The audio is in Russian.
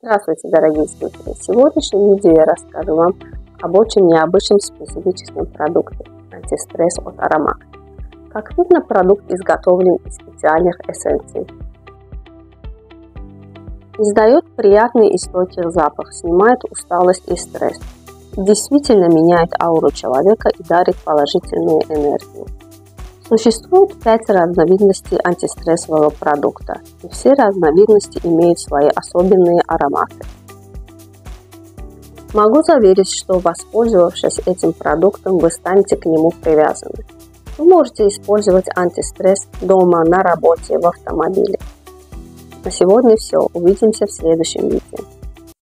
Здравствуйте, дорогие слушатели! В сегодняшнем видео я расскажу вам об очень необычном специфическом продукте – антистресс от Аромак. Как видно, продукт изготовлен из специальных эссенций. Издает приятный и стойкий запах, снимает усталость и стресс. Действительно меняет ауру человека и дарит положительную энергию. Существует пять разновидностей антистрессового продукта, и все разновидности имеют свои особенные ароматы. Могу заверить, что воспользовавшись этим продуктом, вы станете к нему привязаны. Вы можете использовать антистресс дома, на работе, в автомобиле. На сегодня все. Увидимся в следующем видео.